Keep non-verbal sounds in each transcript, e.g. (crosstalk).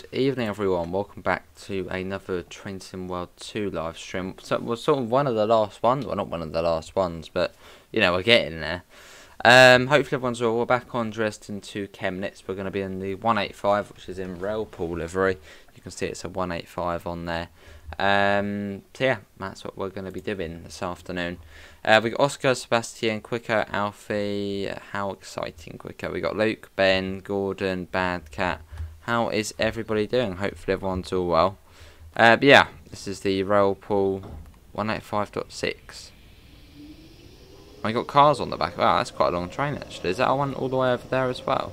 Good evening, everyone. Welcome back to another Train Sim World 2 live stream. So was sort of one of the last ones. Well, not one of the last ones, but you know, we're getting there. Um, hopefully, everyone's all. We're back on Dresden to Chemnitz. We're going to be in the 185, which is in Railpool livery. You can see it's a 185 on there. Um, so yeah, that's what we're going to be doing this afternoon. Uh, we got Oscar, Sebastian, Quicker, Alfie. How exciting, Quicker. We got Luke, Ben, Gordon, Bad Cat. How is everybody doing? Hopefully everyone's all well. Uh, but yeah, this is the Railpool 185.6. I got cars on the back. Wow, that's quite a long train actually. Is that our one all the way over there as well?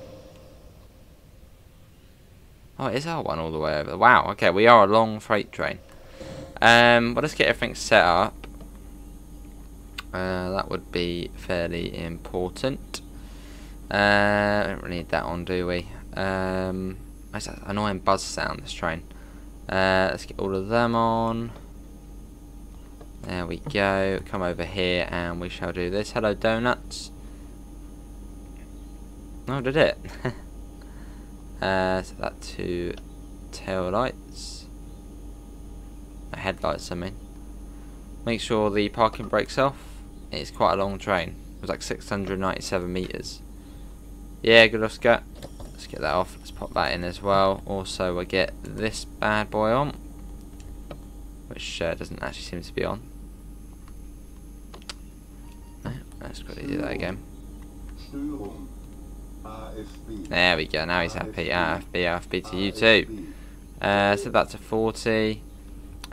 Oh, it is our one all the way over. Wow, okay, we are a long freight train. Um, well, let's get everything set up. Uh, that would be fairly important. Uh, don't really need that on, do we? Um, that annoying buzz sound, this train. Uh, let's get all of them on. There we go. Come over here and we shall do this. Hello, donuts. Oh, did it? (laughs) uh, set that to tail lights. Headlights, I mean. Make sure the parking brake's off. It's quite a long train. It was like 697 metres. Yeah, good Oscar. Let's get that off. Let's pop that in as well. Also, I get this bad boy on. Which uh, doesn't actually seem to be on. Let's quickly do that again. There we go, now he's happy. RFB, RFB to you too. Uh, so that's a 40.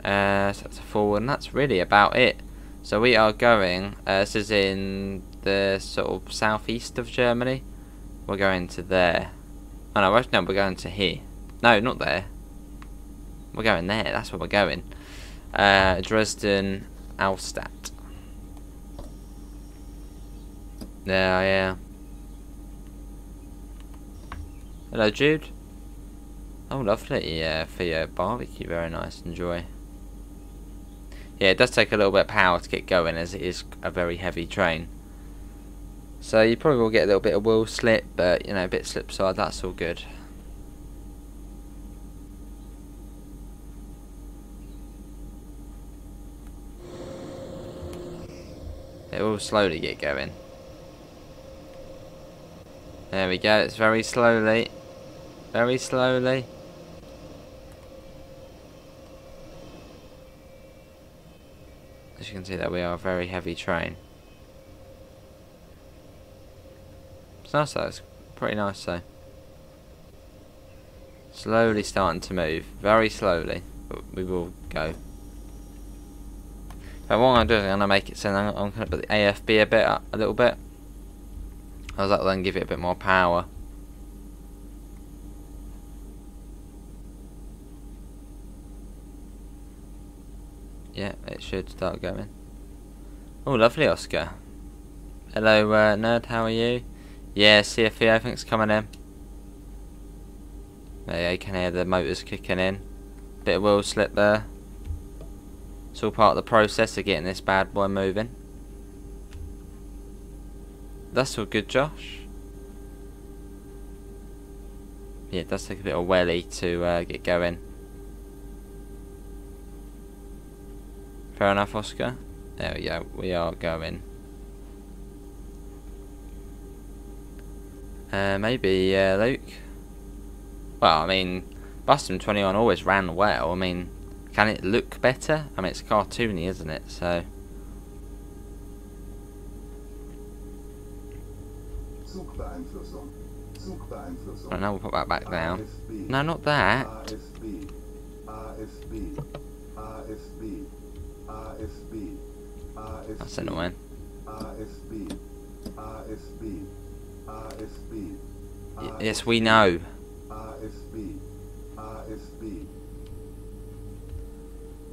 Uh, so that's a forward, and that's really about it. So we are going, uh, this is in the sort of southeast of Germany. We're going to there. Oh no, no, we're going to here. No, not there. We're going there, that's where we're going. Uh, Dresden, Altstadt. Yeah, yeah. Hello, Jude. Oh, lovely. Yeah, for your barbecue. Very nice. Enjoy. Yeah, it does take a little bit of power to get going as it is a very heavy train. So you probably will get a little bit of wheel slip, but you know, a bit slip side, that's all good. It will slowly get going. There we go, it's very slowly. Very slowly. As you can see that we are a very heavy train. Nice though, it's pretty nice though. Slowly starting to move, very slowly, but we will go. But what I'm going to do is I'm going to make it so I'm, I'm going to put the AFB a bit up, a little bit. As that then give it a bit more power. Yeah, it should start going. Oh, lovely, Oscar. Hello, uh, nerd. How are you? Yeah, CFE, I think it's coming in. There you can hear the motors kicking in. Bit of wheel slip there. It's all part of the process of getting this bad boy moving. That's all good, Josh. Yeah, it does take a bit of welly to uh, get going. Fair enough, Oscar. There we go. We are going. Uh, maybe uh, Luke. Well, I mean, Bustum 21 always ran well. I mean, can it look better? I mean, it's cartoony, isn't it? So. Right, now we'll put that back down. No, not that. That's annoying. Yes, we know.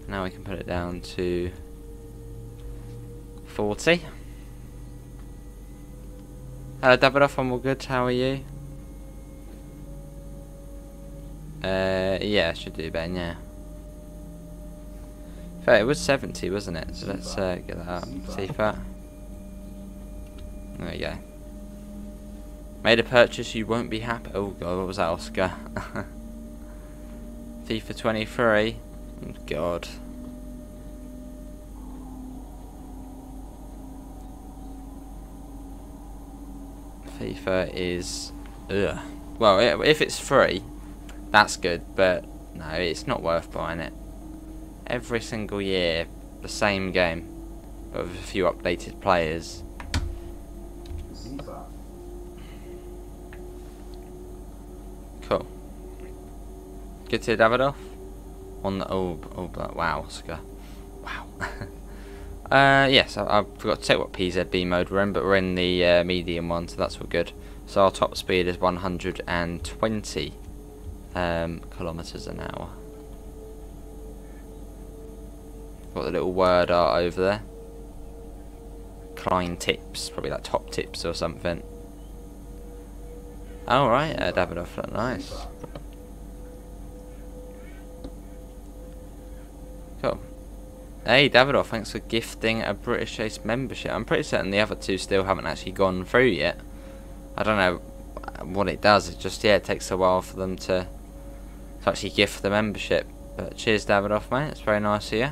Now we can put it down to 40. Hello Davidoff, I'm all good, how are you? Uh, yeah, should do Ben, yeah. Fair, it was 70, wasn't it? So let's uh, get that up. See if that. There we go. Made a purchase, you won't be happy. Oh god, what was that, Oscar? (laughs) FIFA 23. God. FIFA is... Ugh. Well, if it's free, that's good, but no, it's not worth buying it. Every single year, the same game, but with a few updated players. Cool. To Davidoff. On the oh oh wow Oscar. Wow. (laughs) uh yes, I, I, forgot to say what PZB mode we're in, but we're in the uh, medium one, so that's all good. So our top speed is 120 um, kilometers an hour. Got the little word art over there. Klein tips, probably like top tips or something. Alright, uh, Davidoff, nice. Cool. Hey Davidoff, thanks for gifting a British Ace membership. I'm pretty certain the other two still haven't actually gone through yet. I don't know what it does, it just, yeah, it takes a while for them to, to actually gift the membership. But cheers Davidoff, mate, it's very nice of you.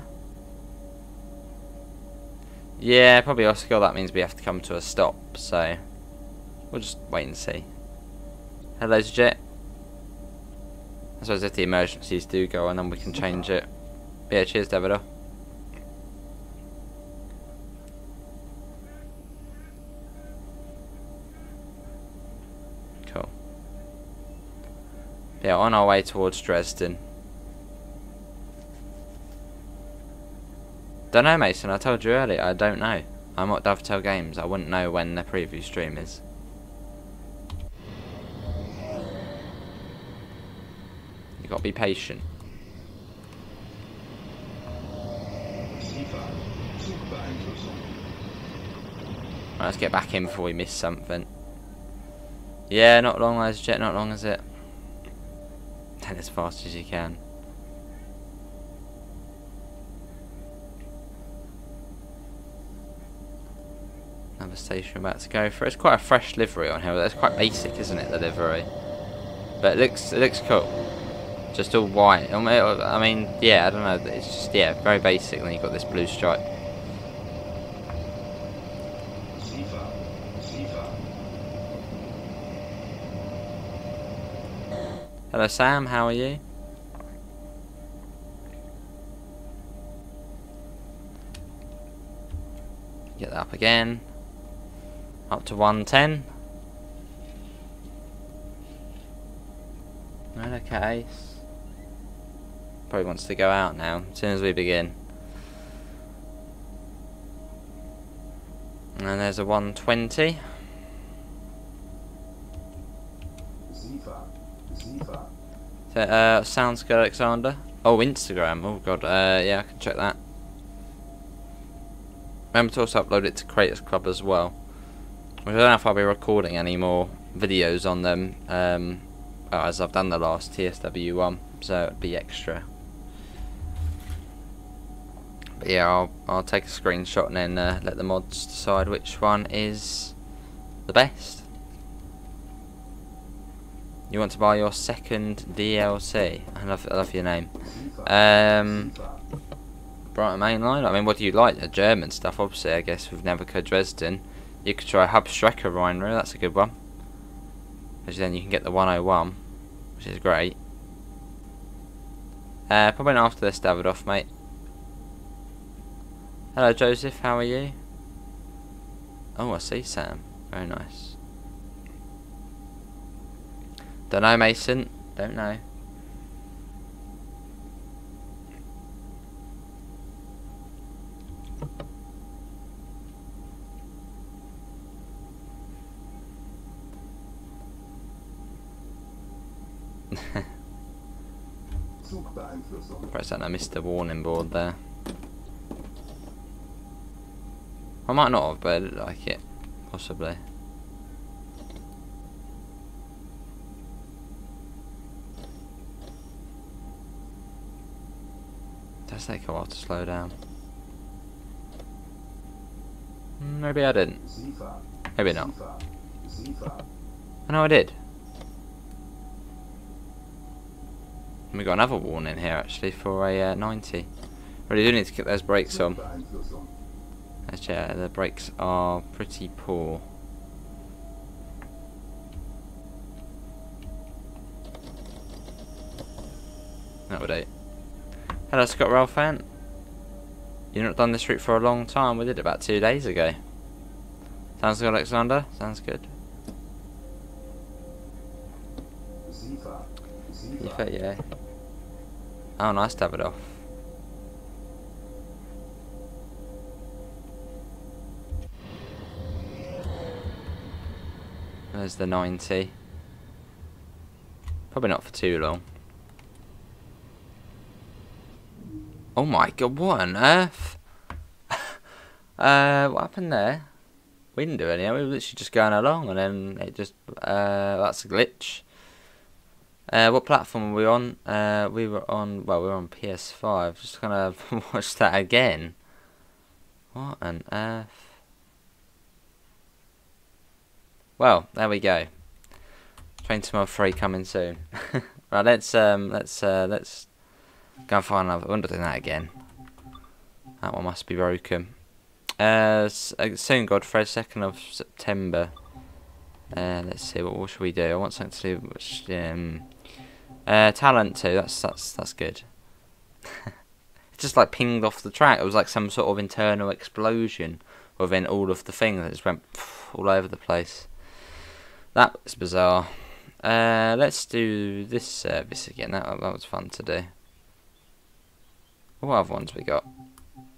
Yeah, probably Oscar, that means we have to come to a stop, so we'll just wait and see. Hello, Jet. I suppose if the emergencies do go on, then we can change it. Yeah, cheers, Davido. Cool. Yeah, on our way towards Dresden. Don't know, Mason. I told you earlier. I don't know. I'm at Dovetail Games. I wouldn't know when the preview stream is. You gotta be patient. Let's get back in before we miss something. Yeah, not long as jet, not long as it. As fast as you can. Another station about to go for. It's quite a fresh livery on here. It's quite basic, isn't it, the livery? But it looks it looks cool. Just all white. I mean, yeah, I don't know. It's just, yeah, very basic. And then you've got this blue stripe. Hello Sam, how are you? Get that up again. Up to 110. Okay probably wants to go out now, as soon as we begin. And there's a 120. So, uh, sounds good, Alexander. Oh, Instagram. Oh, God. Uh, yeah, I can check that. Remember to also upload it to Creators Club as well. I don't know if I'll be recording any more videos on them, um, as I've done the last TSW one, so it'd be extra. But yeah, I'll, I'll take a screenshot and then uh, let the mods decide which one is the best. You want to buy your second DLC? I love, I love your name. Um, Brighton Mainline. I mean, what do you like? The German stuff, obviously. I guess with Nahverkehr Dresden. You could try Hauptstrecke Rhein-Ruhr. That's a good one. Because then you can get the 101, which is great. Uh, probably not after this, Davidoff, mate. Hello Joseph, how are you? Oh, I see Sam. Very nice. Don't know Mason. Don't know. That I missed the warning board there. I might not have, but like it. Possibly. Does take a while to slow down. Hmm, maybe I didn't. Maybe not. I know I did. And we got another warning here actually for a uh, 90. Really do need to get those brakes on. Yeah, the brakes are pretty poor. That would do. Hello Scott Ralphan. You've not done this route for a long time. We did it about two days ago. Sounds good, Alexander? Sounds good. Yeah. Oh, nice to have it off. There's the 90. Probably not for too long. Oh my god, what on earth? (laughs) uh, what happened there? We didn't do anything, we were literally just going along and then it just, uh, that's a glitch. Uh, what platform were we on? Uh, we were on, well, we were on PS5. Just gonna (laughs) watch that again. What on earth? Well, there we go. Train World 3 coming soon. (laughs) right, let's um, let's uh, let's Go find another. Wonder doing that again. That one must be broken. Uh, uh soon, Godfrey, 2nd of September. Uh, let's see, what, what should we do? I want something to do which, um, uh, talent too, that's, that's, that's good. (laughs) it just like pinged off the track, it was like some sort of internal explosion within all of the things, it just went all over the place. That was bizarre. Uh, let's do this service again, that, that was fun to do. What other ones we got?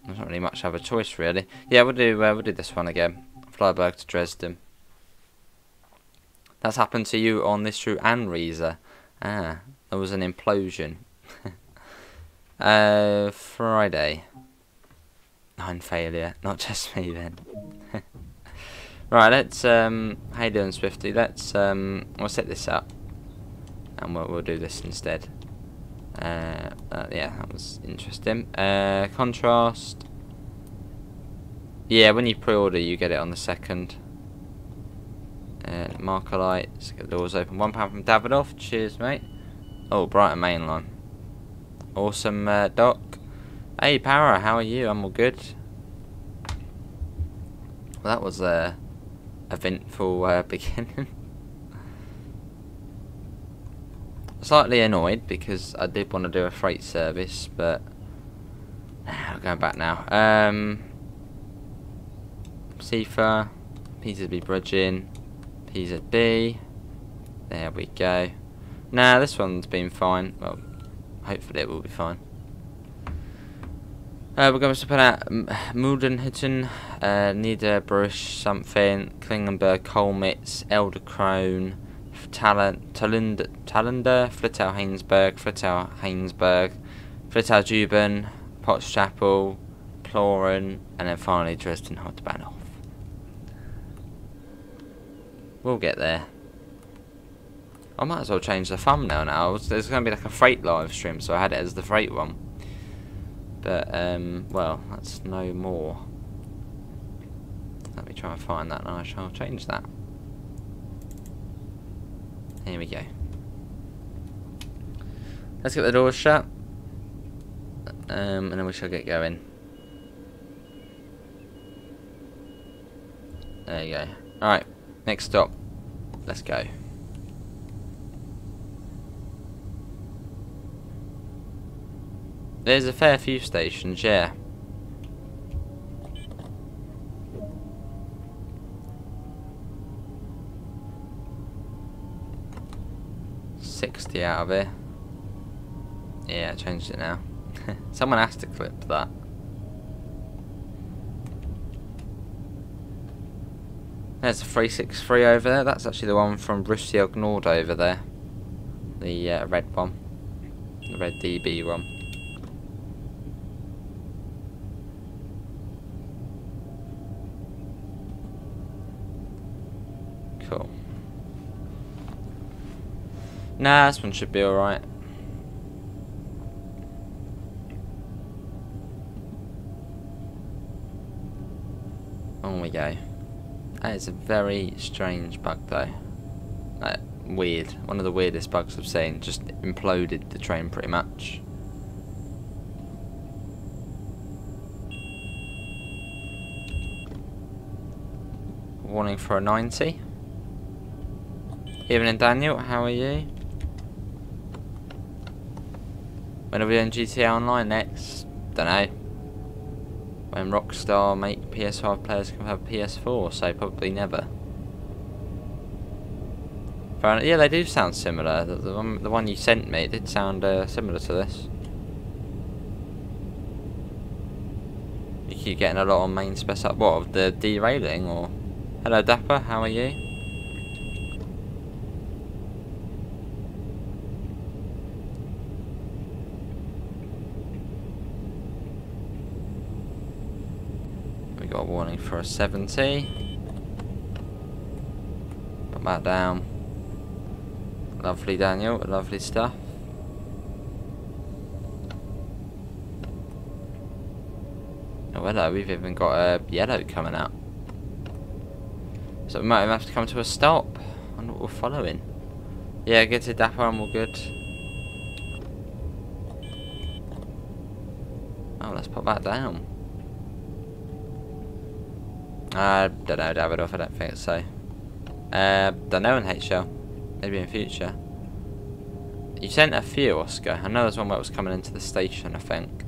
There's not really much a choice really. Yeah, we'll do uh, we'll do this one again. Freiberg to Dresden. That's happened to you on this route and Riesa. Ah, there was an implosion. (laughs) uh, Friday. Nine failure, not just me then. (laughs) right, let's um, how you doing, Swifty? Let's um, we'll set this up, and we'll we'll do this instead. Uh, uh, yeah, that was interesting. Uh, contrast. Yeah, when you pre-order, you get it on the second. Uh, marker lights. Get the doors open. One pound from Davidoff. Cheers, mate. Oh, Brighton mainline. Awesome, uh, Doc. Hey, Para, how are you? I'm all good. Well, that was a eventful uh, (laughs) beginning. Slightly annoyed because I did want to do a freight service, but I'm going back now. Um, Sifa, PZB bridging, PZB. There we go. Nah, this one's been fine. Well, hopefully it will be fine. Uh, we're going to put out Muldenhütten, uh, Niederbruch, something, Klingenberg, Colmnitz, Edle Krone, Talent, Talund, Talander, Flittow Hainsberg, Flittow Hainsberg, Flittow Juben, Potschappel, Ploren, and then finally Dresden Hauptbahnhof. We'll get there. I might as well change the thumbnail now. There's going to be like a freight live stream, so I had it as the freight one. But, um, well, that's no more. Let me try and find that and I shall change that. Here we go. Let's get the doors shut. Um, and then we shall get going. There you go. Alright, next stop. Let's go. There's a fair few stations, yeah. 60 out of here. Yeah, I changed it now. (laughs) Someone has to clip that. There's a 363 over there. That's actually the one from Bruciog Nord over there. The uh, red one. The red DB one. Cool. Nah, this one should be alright. On we go. That is a very strange bug though. Like, weird. One of the weirdest bugs I've seen. Just imploded the train pretty much. Warning for a 90. Evening Daniel, how are you? When are we doing GTA Online next? Dunno. When Rockstar make PS5 players can have PS4, so probably never. Yeah, they do sound similar. The, the, one, the one you sent me did sound uh, similar to this. You keep getting a lot on main spec up. What, of the derailing or... Hello Dapper, how are you? We got a warning for a 70. Put that down. Lovely Daniel, lovely stuff. Oh hello, we've even got a yellow coming out. So we might have to come to a stop on what we're following. Yeah, get to Dapper and we're good. Oh, let's put that down. I uh, don't know, Davidoff, I don't think so. Uh, don't know NHL. Maybe in future. You sent a few, Oscar. I know there's one where it was coming into the station, I think.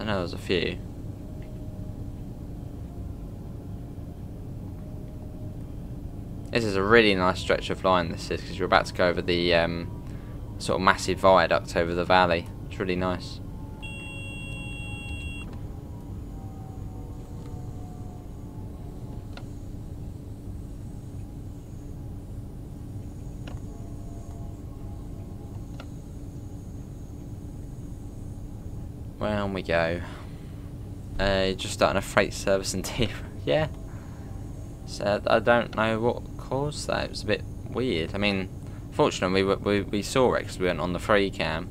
I know there's a few. This is a really nice stretch of line, this is, because you're about to go over the um, sort of massive viaduct over the valley. It's really nice. We go? Uh, just starting a freight service in (laughs) yeah. So I don't know what caused that. It was a bit weird. I mean, fortunately we we, we saw it because we went on the free cam.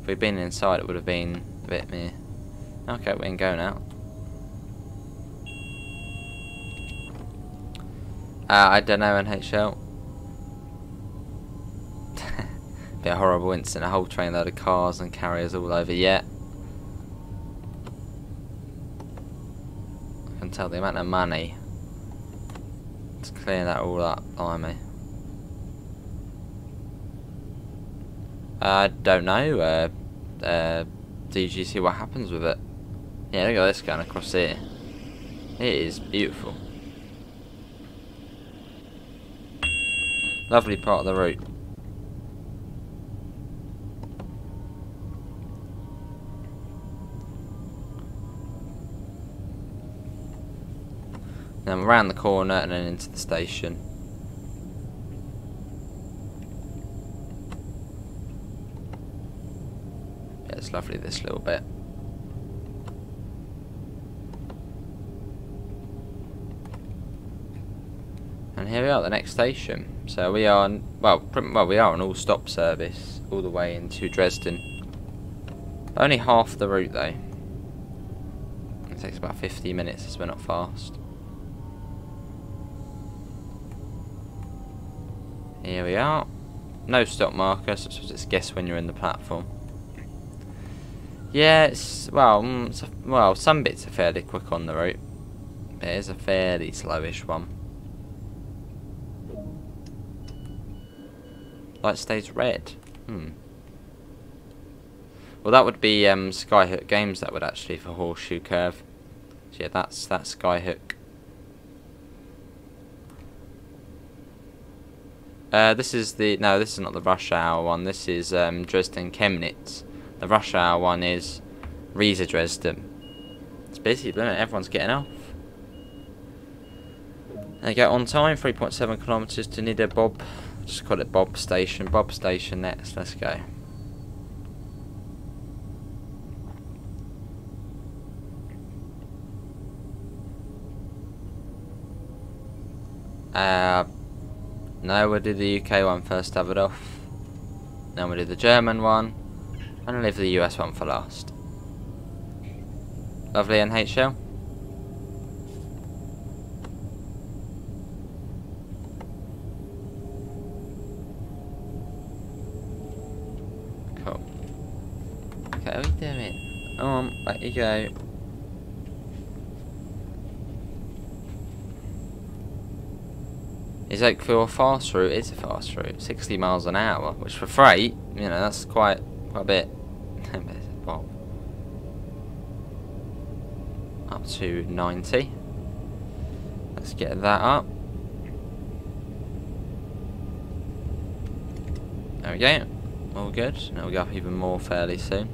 If we'd been inside, it would have been a bit meh. Okay, we can go now. Uh, I don't know NHL. a (laughs) horrible incident. A whole trainload of cars and carriers all over. Yeah. I can tell the amount of money to clear that all up, blimey. I don't know. Uh, uh, did you see what happens with it? Yeah, look at this going across here. It is beautiful. Lovely part of the route. Then around the corner and then into the station. Yeah, it's lovely this little bit. And here we are, at the next station. So we are, well, well, we are an all-stop service all the way into Dresden. Only half the route though. It takes about 50 minutes, as we're not fast. Here we are. No stop marker, so it's guess when you're in the platform. Yeah, it's, well, mm, it's a, well, some bits are fairly quick on the route. But It is a fairly slowish one. Light stays red. Hmm. Well, that would be um, Skyhook Games that would actually for Horseshoe Curve. So yeah, that's that's Skyhook. Uh, this is the no, this is not the rush hour one. This is um, Dresden Chemnitz. The rush hour one is Riesa Dresden. It's busy, but everyone's getting off. They go on time, 3.7 kilometres to Nidda Bob. Just call it Bob Station. Bob Station next. Let's go. Uh, now we'll do the UK one first have it off. Then we'll do the German one. And leave the US one for last. Lovely NHL. Cool. Okay, are we doing? Oh, um, let you go. Is a fast route? It's a fast route. 60 miles an hour, which for freight, you know, that's quite, quite a bit. (laughs) Up to 90. Let's get that up. There we go. All good. Now we'll go up even more fairly soon.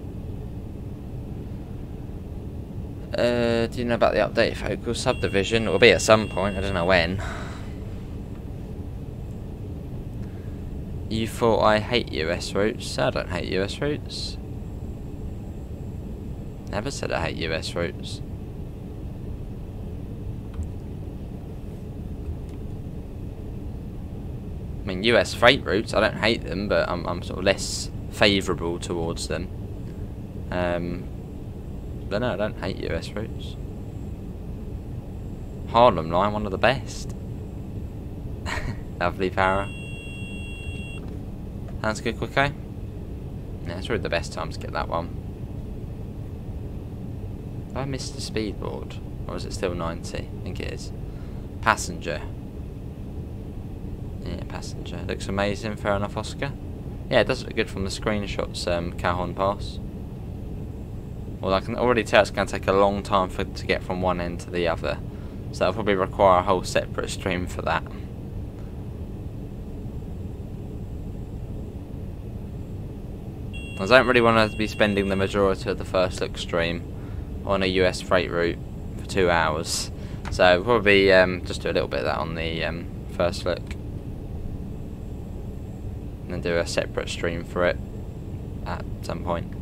Uh, do you know about the update focal subdivision? It will be at some point, I don't know when. You thought I hate US routes? I don't hate US routes. Never said I hate US routes. I mean, US freight routes, I don't hate them, but I'm, I'm sort of less favourable towards them. Um, but no, I don't hate US routes. Harlem line, one of the best. (laughs) Lovely para. Good, Quicko. Yeah, it's really the best time to get that one. Have I missed the speedboard? Or is it still 90? I think it is. Passenger. Yeah, passenger. Looks amazing, fair enough, Oscar. Yeah, it does look good from the screenshots, um, Pass. Well, I can already tell it's going to take a long time for to get from one end to the other. So that'll probably require a whole separate stream for that. I don't really want to be spending the majority of the first look stream on a US freight route for two hours. So probably um, just do a little bit of that on the um, first look and then do a separate stream for it at some point.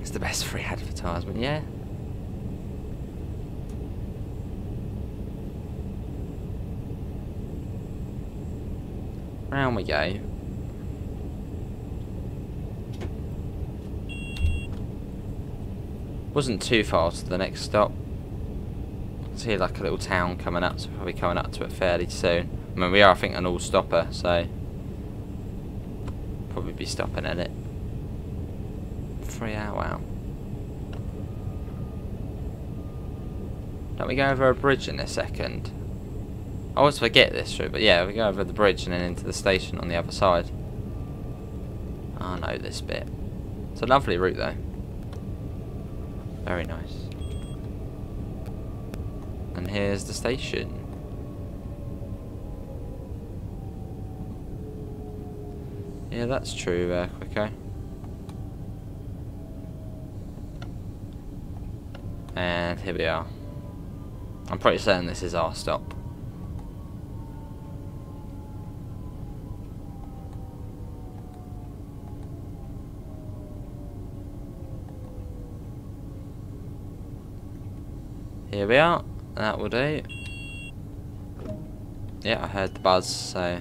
It's the best free advertisement, yeah. Round we go. Wasn't too far to the next stop see like a little town coming up, so probably coming up to it fairly soon. I mean, we are, I think, an all-stopper, so probably be stopping at it. Three hour out. Don't we go over a bridge in a second? I always forget this route, but yeah, we go over the bridge and then into the station on the other side. I know this bit. It's a lovely route though. Very nice. And here's the station. Yeah, that's true, uh, Quicko. And here we are. I'm pretty certain this is our stop. Here we are. That will do. Yeah, I heard the buzz, so...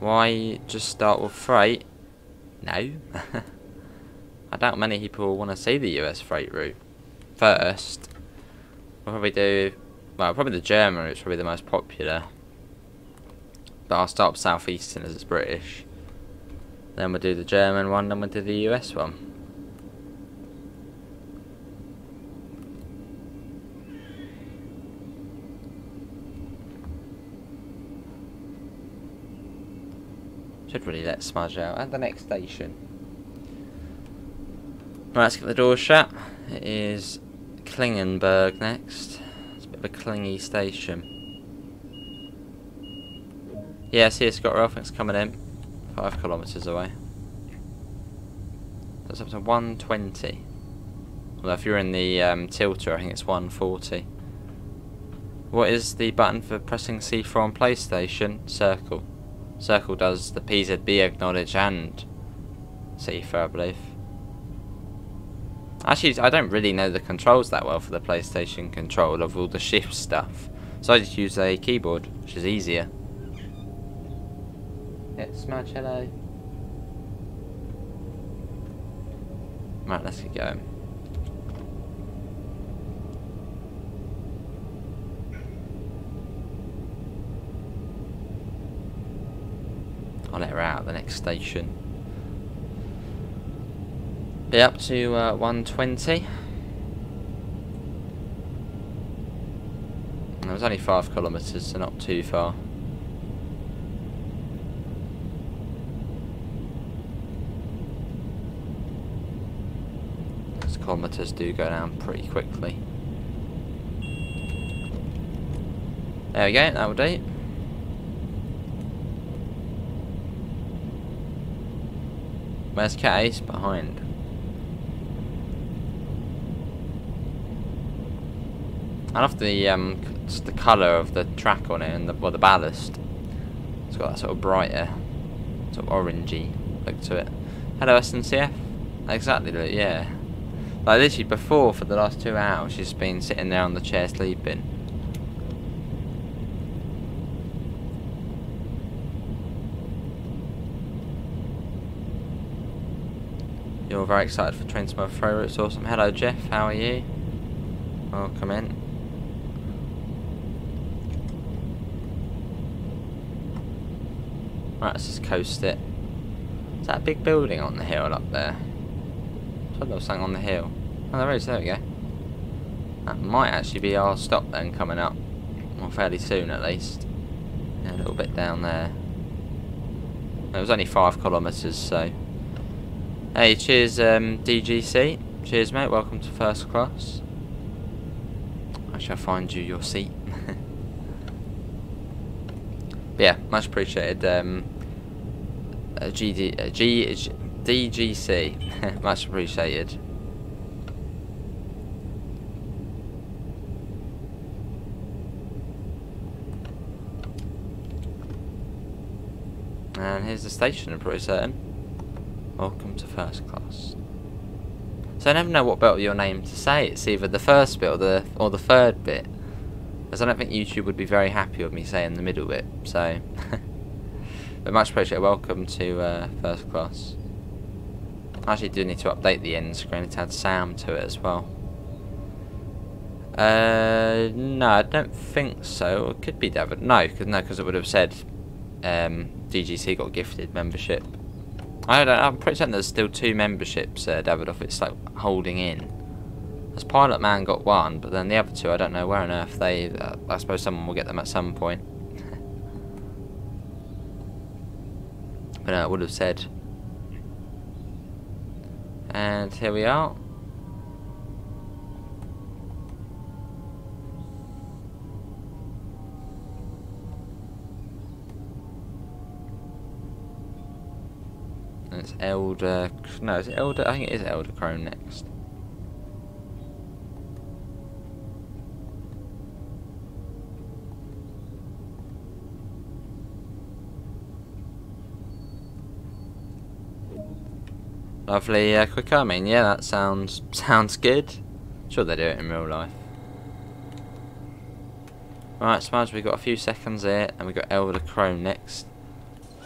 Why just start with freight? No. (laughs) I doubt many people want to see the US freight route first. We'll probably do... Well, probably the German route is probably the most popular. But I'll start with Southeastern as it's British. Then we'll do the German one, then we'll do the US one. Really let Smudge out. At the next station. Right, let's get the door shut. It is Klingenberg next. It's a bit of a clingy station. Yeah, see Scott Ralphing's coming in. Five kilometres away. That's up to 120. Well, if you're in the um, tilter, I think it's 140. What is the button for pressing Sifa on PlayStation? Circle. Circle does the PZB acknowledge and Sifa, I believe. Actually, I don't really know the controls that well for the PlayStation control of all the shift stuff. So I just use a keyboard, which is easier. Yeah, Smudge, hello. Right, let's get going. I'll let her out at the next station. Be up to uh, 120. It was only 5 kilometres, so not too far. Those kilometres do go down pretty quickly. There we go, that will do. Where's Case? Behind. I love the um, the colour of the track on it and the well, the ballast. It's got that sort of brighter, sort of orangey look to it. Hello SNCF. Exactly, yeah. Like literally before, for the last two hours, she's been sitting there on the chair sleeping. You're very excited for Train Tomorrow Throw It's awesome. Hello Jeff, how are you? Welcome in. Right, let's just coast it. Is that a big building on the hill up there? I thought there was something on the hill. Oh, there is, there we go. That might actually be our stop then coming up. Well, fairly soon at least. Yeah, a little bit down there. It was only five kilometres, so Hey, cheers um, DGC. Cheers mate, welcome to first class. I shall find you your seat. (laughs) yeah, much appreciated. Um, uh, GD, uh, G, G, DGC, (laughs) much appreciated. And here's the station, I'm pretty certain. Welcome to first class. So I never know what bit of your name to say. It's either the first bit or the or the third bit. Because I don't think YouTube would be very happy with me saying the middle bit. So, (laughs) but much appreciated. Welcome to uh, first class. I actually do need to update the end screen to add Sam to it as well. Uh, no, I don't think so. It could be David. No, because no, because it would have said um, DGC got gifted membership. I don't, I'm pretty certain there's still two memberships uh, Davidoff it's like holding in. As Pilot Man got one, but then the other two I don't know where on earth they. Uh, I suppose someone will get them at some point. (laughs) but uh, I would have said. And here we are. It's Elder... No, is it Elder? I think it is Eldochrome next. Lovely uh, quick I mean, yeah, that sounds (laughs) sounds good. Sure they do it in real life. Right, Smudge, we've got a few seconds here, and we've got Eldochrome next.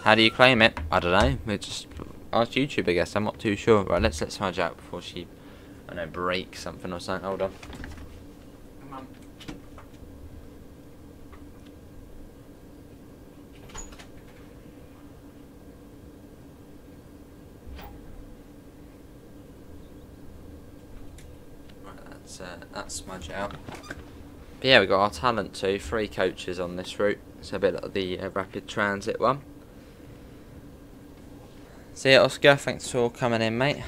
How do you claim it? I don't know. We just ask YouTube, I guess. I'm not too sure. Right, let's let Smudge out before she, I don't know, break something or something. Hold on. Come on. Right, that's, uh, that's Smudge out. But yeah, we got our talent too. Three coaches on this route. It's a bit like the uh, rapid transit one. See ya, Oscar. Thanks for coming in, mate.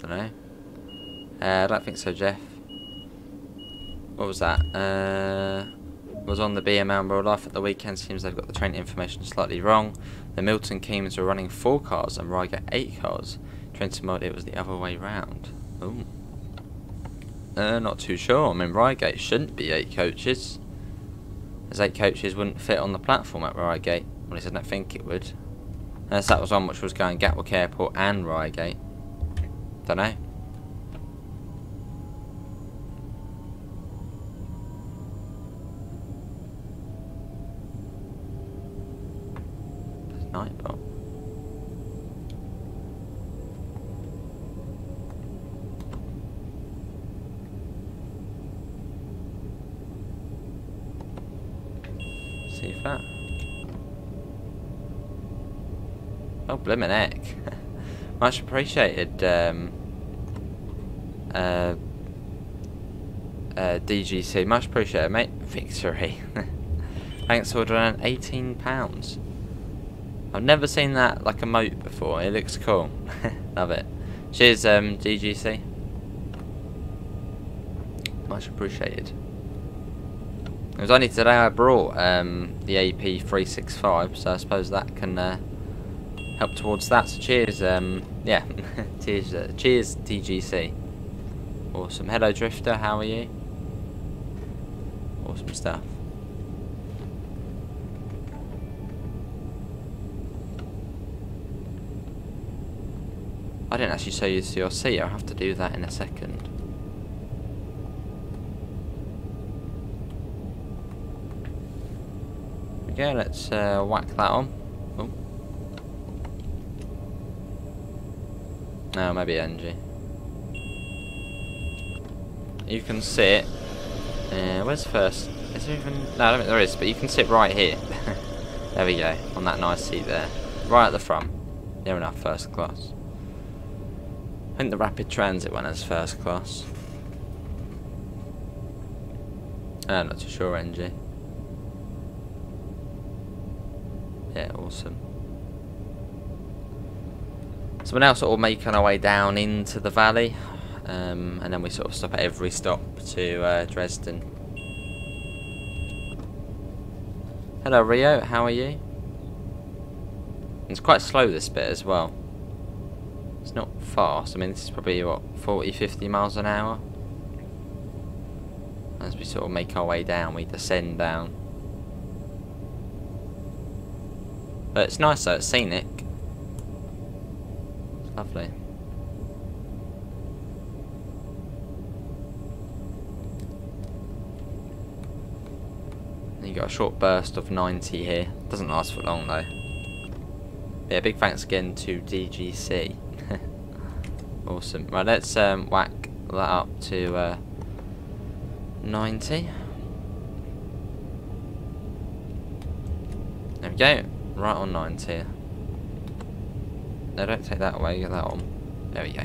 Don't know. Uh, I don't think so, Jeff. What was that? Uh, was on the BML Real Life at the weekend. Seems they've got the train information slightly wrong. The Milton Keynes were running four cars and Reigate eight cars. Train Trenton mode it was the other way round. Ooh. Uh, not too sure. I mean, Reigate shouldn't be eight coaches eight coaches wouldn't fit on the platform at Reigate. Well, at least I don't think it would. Unless that was one which was going Gatwick Airport and Reigate. Don't know. Nightbot. see that. Oh, blimmin' heck. (laughs) Much appreciated, um, uh, uh, DGC. Much appreciated, mate. Victory. (laughs) Thanks for ordering £18. I've never seen that, like, a moat before. It looks cool. (laughs) Love it. Cheers, um, DGC. Much appreciated. It was only today I brought um, the AP365, so I suppose that can uh, help towards that. So cheers, um, (laughs) yeah, cheers, uh, cheers DGC. Awesome. Hello Drifter, how are you? Awesome stuff. I didn't actually show you your seat, I'll have to do that in a second. Okay, let's uh, whack that on. Oh. No, maybe NG. You can sit. Uh, where's first? Is there even? No, I don't think there is. But you can sit right here. (laughs) there we go, on that nice seat there, right at the front. Near enough first class. I think the rapid transit one is first class. I'm not too sure, NG. Yeah, awesome. So we're now sort of making our way down into the valley, um, and then we sort of stop at every stop to uh, Dresden. Hello Rio, how are you? It's quite slow this bit as well. It's not fast, I mean this is probably what, 40, 50 miles an hour? As we sort of make our way down, we descend down. But it's nice though, it's scenic. It's lovely. you got a short burst of 90 here. Doesn't last for long though. Yeah, big thanks again to DGC. (laughs) awesome. Right, let's um, whack that up to uh, 90. There we go. Right on 90. No, don't take that away, get that on. There we go.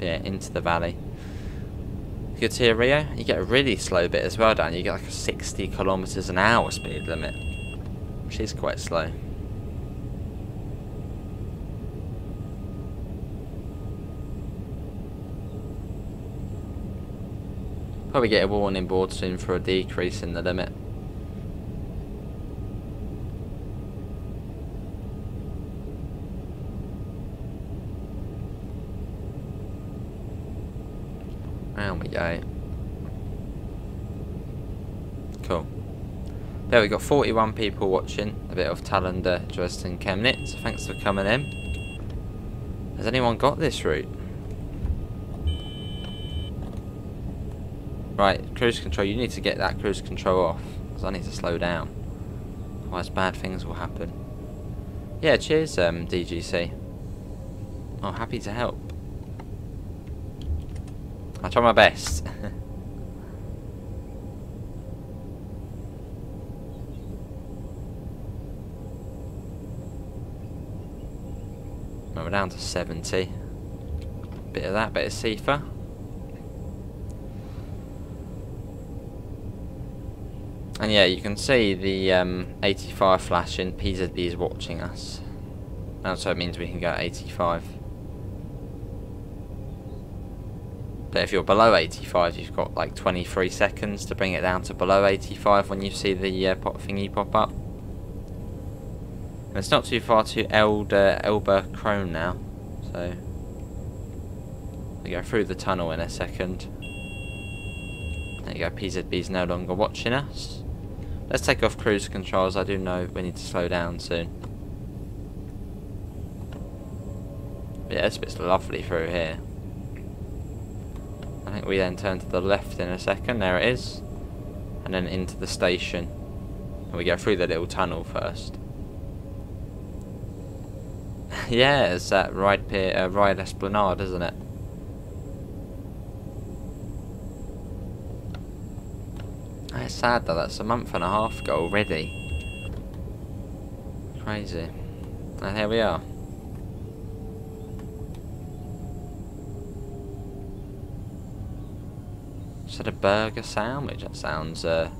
Yeah, into the valley. Good to Rio. You get a really slow bit as well, Dan. You get like a 60 kilometers an hour speed limit, which is quite slow. Probably get a warning board soon for a decrease in the limit. There we go. Cool. There we got 41 people watching. A bit of Tallender, Dresden, Chemnitz. Thanks for coming in. Has anyone got this route? Right, cruise control. You need to get that cruise control off. Because I need to slow down. Otherwise bad things will happen. Yeah, cheers, um, DGC. Oh, happy to help. I'll try my best. (laughs) Now we're down to 70. Bit of that, bit of Sifa. And yeah, you can see the um, 85 flashing. PZB is watching us. And so it means we can go 85. But if you're below 85, you've got like 23 seconds to bring it down to below 85 when you see the uh, pop thingy pop up. And it's not too far to Elder Elba Krone now, so we go through the tunnel in a second. There you go, PZB is no longer watching us. Let's take off cruise controls. I do know we need to slow down soon. yeah, this bit's lovely through here. I think we then turn to the left in a second. There it is. And then into the station. And we go through the little tunnel first. (laughs) yeah, it's that ride pier, uh, ride esplanade, isn't it? It's sad though, that's a month and a half ago already. Crazy. And here we are. Had a burger sandwich, that sounds uh,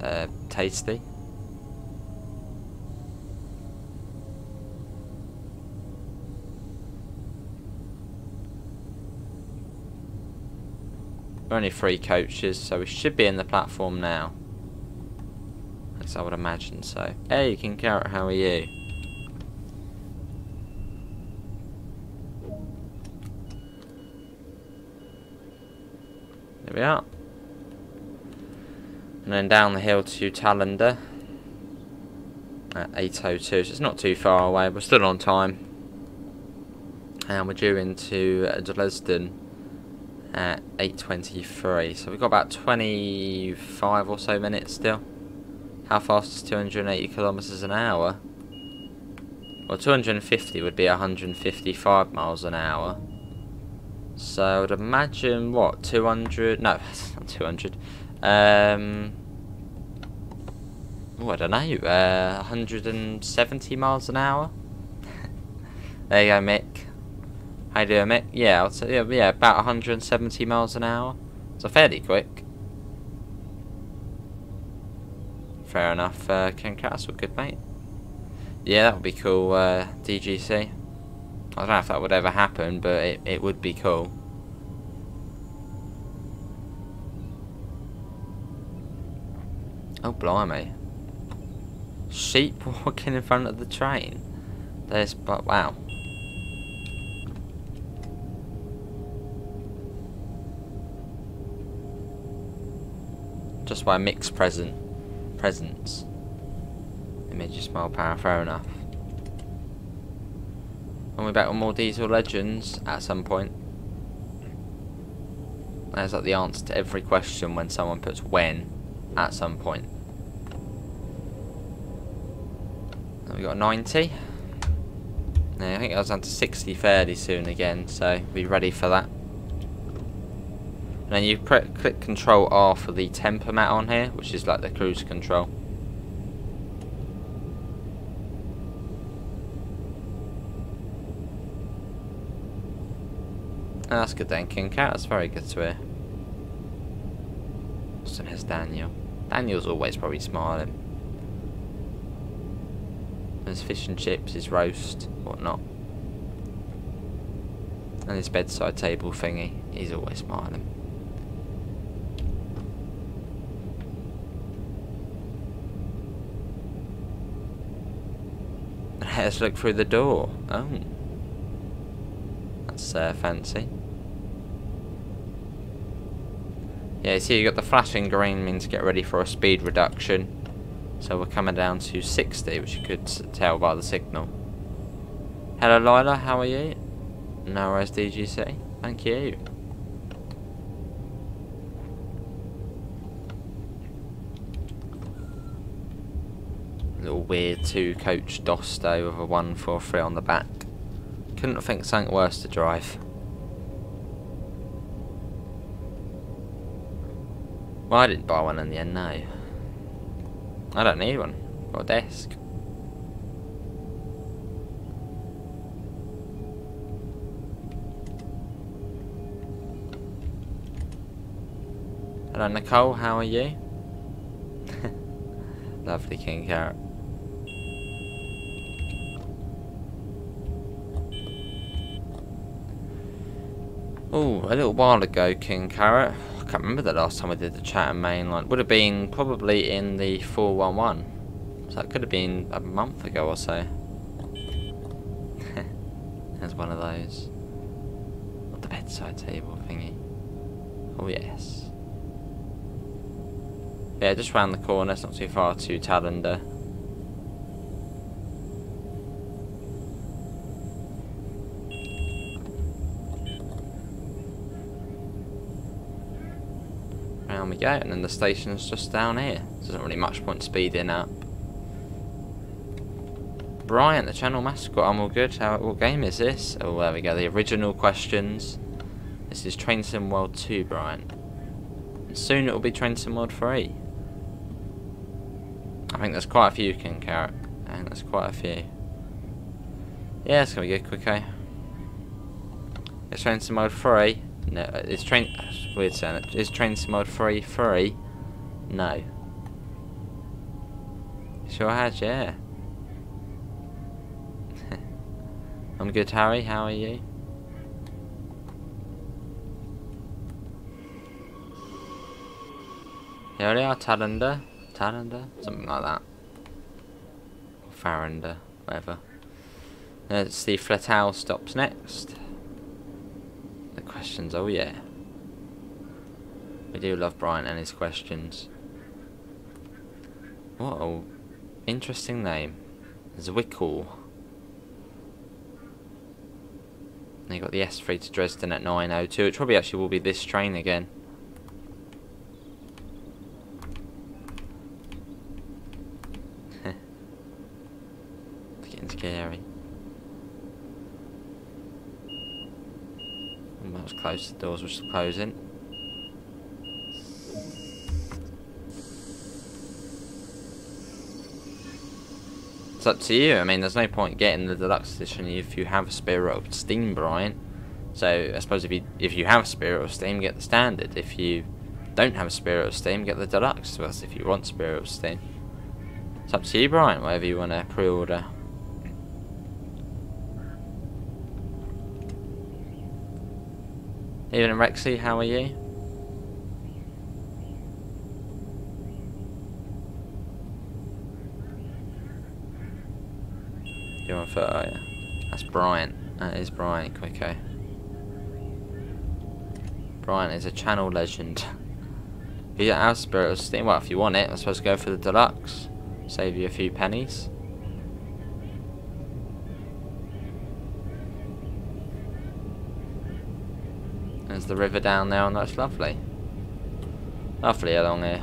uh, tasty. We're only three coaches, so we should be in the platform now. As I would imagine so. Hey, King Carrot, how are you? There we are. And then down the hill to Tallender at 8.02, so it's not too far away, we're still on time. And we're due into uh, Dresden at 8.23 so we've got about 25 or so minutes still. How fast is 280 kilometers an hour? Well 250 would be 155 miles an hour. So I would imagine what 200 no (laughs) not 200 um oh, I don't know uh, 170 miles an hour? (laughs) There you go Mick how you doing, Mick? Yeah, I'd say, yeah, yeah, about 170 miles an hour. So fairly quick. Fair enough, uh, Ken Castle, good mate. Yeah, that would be cool, uh, DGC. I don't know if that would ever happen, but it, it would be cool. Oh, blimey. Sheep (laughs) walking in front of the train. There's, but wow. Just by mixed present made you smile power, fair enough. And we're back on more Diesel Legends at some point. There's like the answer to every question when someone puts when at some point. And we got 90. Yeah, I think I was down to 60 fairly soon again, so be ready for that. And then you click Control R for the Tempomat on here, which is like the cruise control. Oh, that's good then, King Cat. That's very good to hear. So there's Daniel. Daniel's always probably smiling. There's fish and chips, his roast, whatnot. And his bedside table thingy. He's always smiling. Let's look through the door. Oh. That's uh, fancy. Yeah, you see you got the flashing green means get ready for a speed reduction. So we're coming down to 60, which you could tell by the signal. Hello Lila, how are you? No worries DGC. Thank you. little weird two coach Dosto with a 143 on the back. Couldn't think something worse to drive. Well, I didn't buy one in the end, no. I don't need one. Got a desk. Hello Nicole, how are you? (laughs) Lovely King Carrot. Oh, a little while ago, King Carrot. I can't remember the last time I did the chat and mainline. Would have been probably in the 411. So that could have been a month ago or so. (laughs) There's one of those. Not the bedside table thingy. Oh yes. Yeah, just round the corner. It's not too far to Tallender. Round go, and then the station's just down here. There's not really much point speeding up. Brian, the channel mascot, I'm all good. How, what game is this? Oh, there we go, the original questions. This is Train Sim World 2, Bryant. soon it will be Train Sim World 3. I think there's quite a few King Carrot. Think there's quite a few. Yeah, it's gonna be good, quick, eh? It's Train Sim Mode 3. No, it's Train... Weird it. Is Train Mode 3 free? No. Sure has, yeah. (laughs) I'm good, Harry. How are you? Here they are, Talander. Talander? Something like that. Or whatever. Let's see Fletau stops next. Questions, oh yeah. We do love Brian and his questions. What a interesting name. Zwickle. You got the S3 to Dresden at 9.02. It probably actually will be this train again. it's getting scary. The doors were closing. It's up to you. I mean, there's no point getting the deluxe edition if you have a Spirit of Steam, Brian. So I suppose if you if you have a Spirit of Steam, get the standard. If you don't have a Spirit of Steam, get the deluxe. Well, if you want Spirit of Steam, it's up to you, Brian. Whatever you want to pre-order. Even Rexy, how are you? You want photo? Oh, yeah. That's Brian. That is Brian Quicko. Brian is a channel legend. If you don't Spirit of Steam, well, if you want it, I suppose go for the deluxe. Save you a few pennies. There's the river down there, and that's lovely. Lovely along here.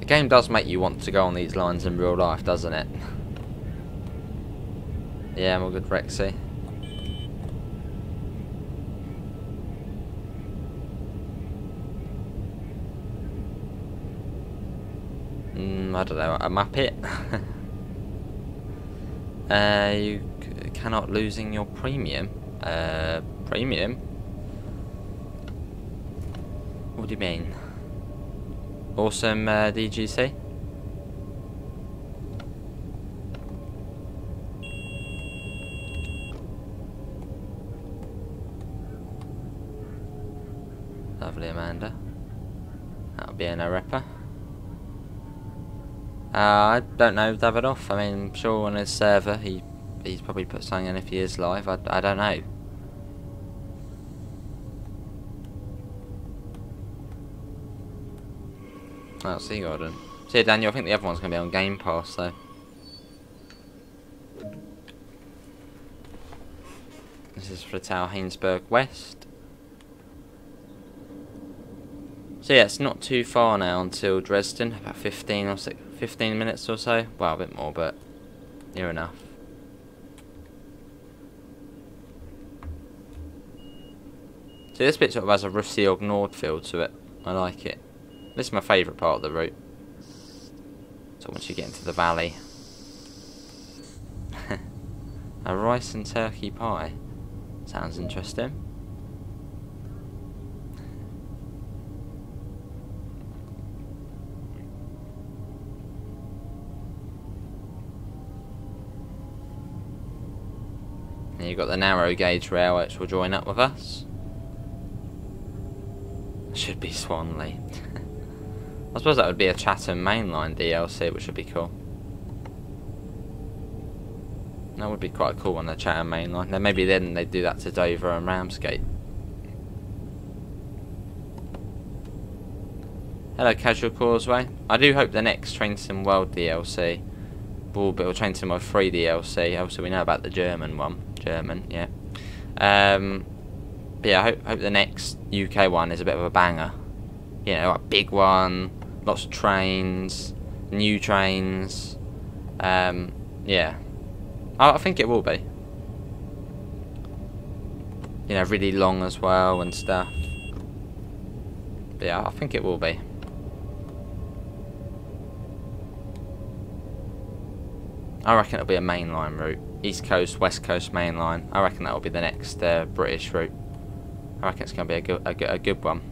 The game does make you want to go on these lines in real life, doesn't it? yeah, I'm good, Rexy. Mm, I don't know, a map it? (laughs) uh, you cannot losing your premium. Uh, premium? What do you mean? Awesome uh, DGC. Lovely Amanda. That'll be in a ripper. Uh, I don't know Davidoff. I mean, I'm sure on his server he he's probably put something in if he is live. I, I don't know. Oh, see Gordon. See Daniel, I think the other one's going to be on Game Pass though. This is for Flatau Hainsberg West. So yeah, it's not too far now until Dresden, about 15 or 6, 15 minutes or so. Well, a bit more, but near enough. See, this bit sort of has a rusty ignored feel to it. I like it. This is my favourite part of the route. So once you get into the valley. (laughs) a rice and turkey pie. Sounds interesting. And you've got the narrow gauge rail which will join up with us. Should be Swanley. (laughs) I suppose that would be a Chatham mainline DLC, which would be cool. That would be quite cool on the Chatham mainline. Then maybe then they'd do that to Dover and Ramsgate. Hello, Casual Causeway. I do hope the next Train Sim World DLC will be, or Train Sim my 3 DLC. Obviously, we know about the German one. German, yeah. Um, but yeah, I hope, hope the next UK one is a bit of a banger. You know, a big one, lots of trains, new trains. Um, yeah, I, I think it will be. you know, really long as well and stuff. But yeah, I think it will be. I reckon it'll be a mainline route. East Coast, West Coast mainline. I reckon that will be the next uh, British route. I reckon it's going to be a good, a good, a good one.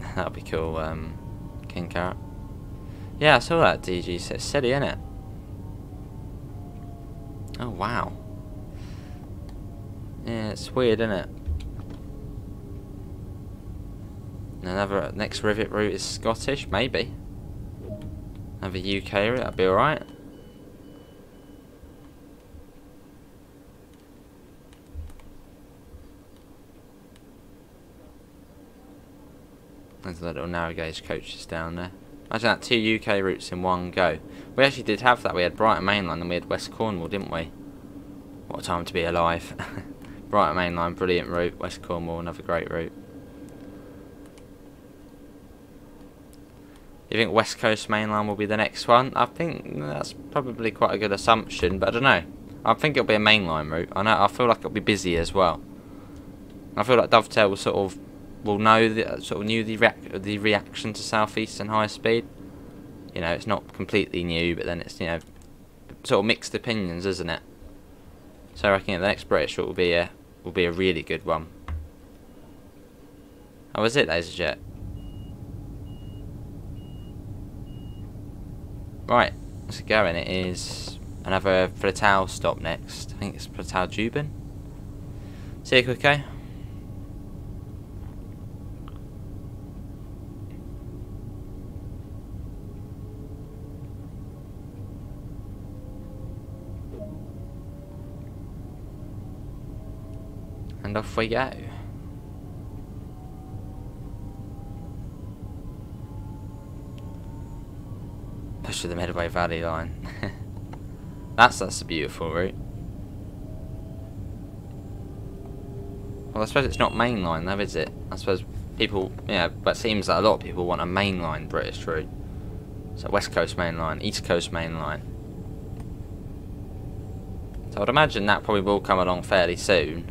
(laughs) That'll be cool, um, King Carrot. Yeah, I saw that DG city, innit? Oh, wow. Yeah, it's weird, isn't it? Another next rivet route is Scottish, maybe. Another UK route, that'd be alright. There's a little narrow gauge coaches down there. Imagine that, two UK routes in one go. We actually did have that. We had Brighton Mainline and we had West Cornwall, didn't we? What a time to be alive. (laughs) Brighton Mainline, brilliant route. West Cornwall, another great route. You think West Coast Mainline will be the next one? I think that's probably quite a good assumption, but I don't know. I think it'll be a mainline route. I know. I feel like it'll be busy as well. I feel like Dovetail will sort of will know the uh, sort of knew the the reaction to Southeastern high speed. You know, it's not completely new, but then it's you know sort of mixed opinions, isn't it? So I reckon the next British will be a will be a really good one. Oh, How was it, LaserJet? Right, let's go. And it is another Flitow stop next. I think it's Flitow Jubin. See you, okay? And off we go. Push to the Medway Valley line. (laughs) that's that's a beautiful route. Well, I suppose it's not mainline though, is it? I suppose people, yeah, but it seems that a lot of people want a mainline British route. So West Coast mainline, East Coast mainline. So I'd imagine that probably will come along fairly soon.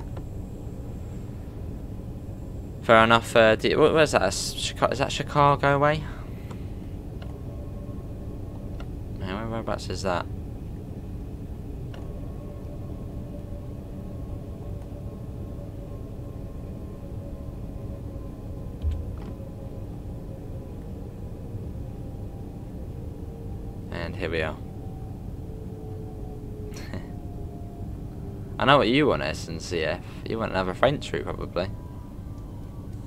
Fair enough. Uh, where's that? Is that Chicago way? Whereabouts is that? And here we are. (laughs) I know what you want, SNCF. You want another French route, probably.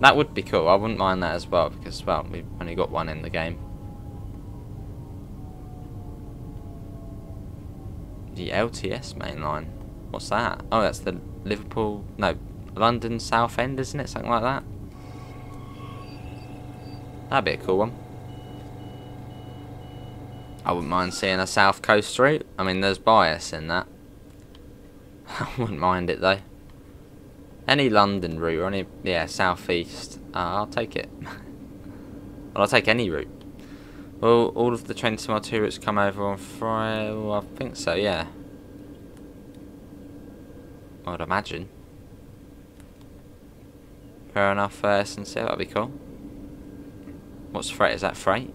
That would be cool. I wouldn't mind that as well because, well, we've only got one in the game. The LTS main line. What's that? Oh, that's the Liverpool... No, London South End, isn't it? Something like that. That'd be a cool one. I wouldn't mind seeing a South Coast route. I mean, there's bias in that. (laughs) I wouldn't mind it, though. Any London route or any, yeah, southeast, uh, I'll take it. (laughs) well, I'll take any route. Well, all of the trains from two come over on Friday? Well, I think so, yeah. I'd imagine. Fair enough, uh, sincere, that'd be cool. What's freight? Is that freight?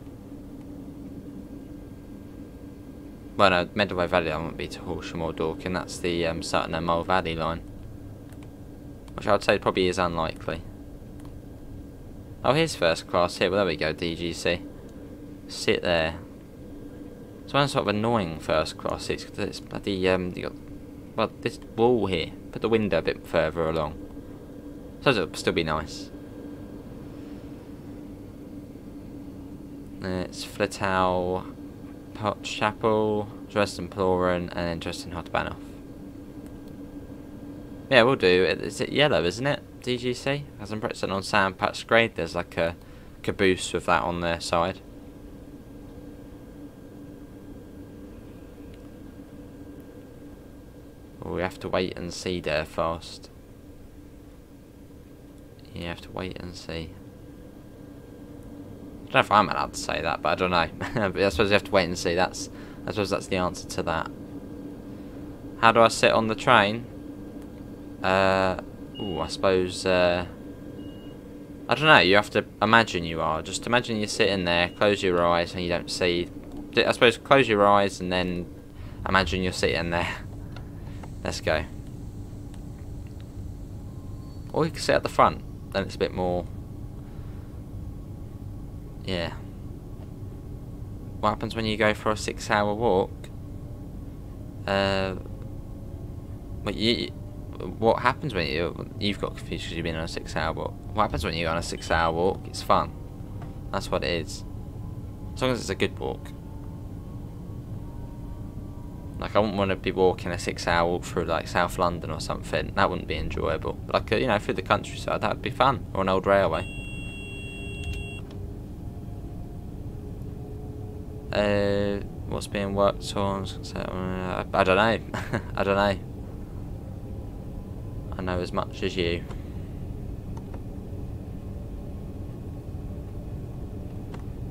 Well, no, Medway Valley, I won't be to Horsham or Dorking. That's the um, Sutton and Mole Valley line. Which I'd say probably is unlikely. Oh, here's first class here. Well, there we go, DGC. Sit there. It's one sort of annoying first class seats because it's bloody, um, you got, well, this wall here. Put the window a bit further along. So it'll still be nice. It's Flitow, Potschappel, Dresden Ploran, and then Dresden Hauptbahnhof. Yeah, we'll do. Is it yellow, isn't it? DGC? As I'm pressing on Sand Patch Grade, there's like a caboose with that on their side. Well, we have to wait and see there first. You have to wait and see. I don't know if I'm allowed to say that, but I don't know. (laughs) but I suppose you have to wait and see. That's, I suppose that's the answer to that. How do I sit on the train? Uh, ooh, I suppose, uh, I don't know, you have to imagine you are. Just imagine you're sitting there, close your eyes and you don't see... I suppose close your eyes and then imagine you're sitting there. (laughs) Let's go. Or you can sit at the front, then it's a bit more... Yeah. What happens when you go for a six hour walk? Uh, but you, what happens when you you've got confused because you've been on a six hour walk? What happens when you go on a six hour walk? It's fun. That's what it is. As long as it's a good walk. Like I wouldn't want to be walking a six hour walk through like South London or something. That wouldn't be enjoyable. Like you know through the countryside, that would be fun. Or an old railway. Uh, what's being worked on? Uh, I, I don't know. (laughs) I don't know. I know as much as you.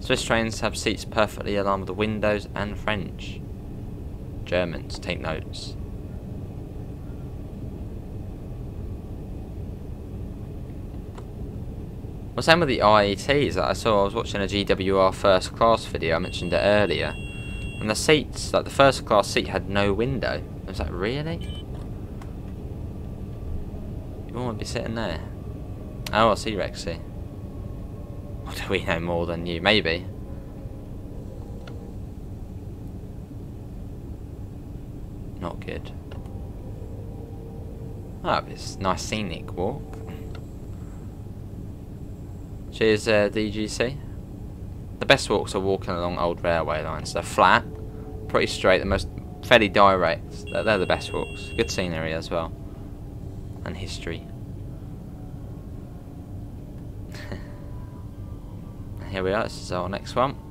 Swiss trains have seats perfectly aligned with the windows and French. Germans, take notes. Well, same with the IETs that I saw. I was watching a GWR first class video. I mentioned it earlier, and the seats, like the first class seat, had no window. I was like, really? You want to be sitting there? Oh, I see, Rexy. What do we know more than you? Maybe. Good. Oh, it's nice scenic walk. Cheers, uh, DGC. The best walks are walking along old railway lines. They're flat, pretty straight, the most fairly direct. They're, they're the best walks. Good scenery as well. And history. (laughs) Here we are, this is our next one.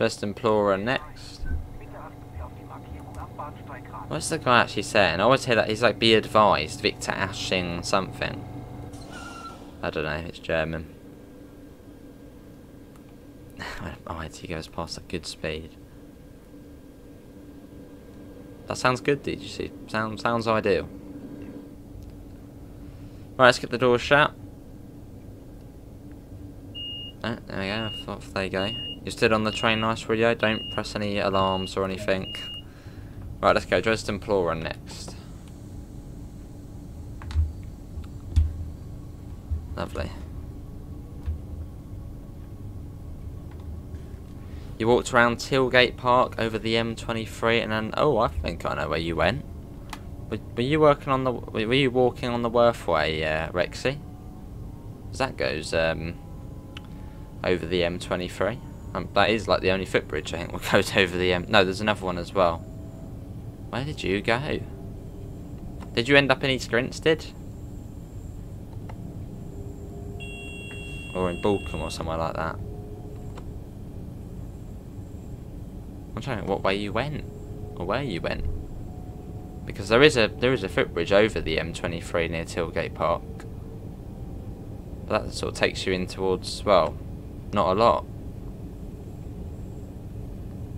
Just Implorer next. What's the guy actually saying? I always hear that he's like, be advised, Victor Ashing something. I don't know, it's German. (laughs) oh, he goes past at good speed. That sounds good, did you see? Sound, sounds ideal. Right, let's get the door shut. Oh, there we go, off they go. You stood on the train nice radio, don't press any alarms or anything. Right, let's go. Dresden Implorer next. Lovely. You walked around Tilgate Park over the M23 and then, oh, I think I know where you went. Were, were you working on the, were you walking on the Worthway, uh, Rexy? That goes, um, over the M23. Um, that is like the only footbridge I think that (laughs) goes over the M. No, there's another one as well. Where did you go? Did you end up in East Grinstead? Or in Balcombe or somewhere like that? I'm trying to what way you went. Or where you went. Because there is a there is a footbridge over the M23 near Tilgate Park. But that sort of takes you in towards, well, not a lot.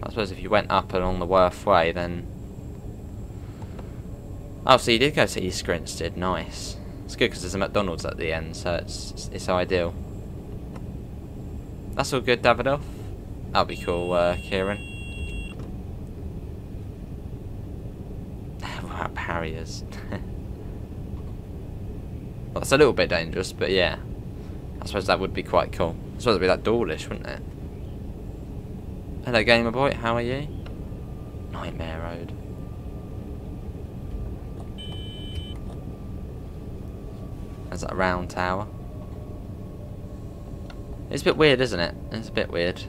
I suppose if you went up along the Worth Way, then... Oh, so you did go to East Grinstead. Nice. It's good because there's a McDonald's at the end, so it's, it's, ideal. That's all good, Davidoff. That'll be cool, uh, Kieran. (sighs) what it's (laughs) a little bit dangerous, but yeah. I suppose that would be quite cool. I suppose it'd be like Dawlish, wouldn't it? Hello Gamer Boy, how are you? Nightmare Road. There's that round tower. It's a bit weird, isn't it? It's a bit weird.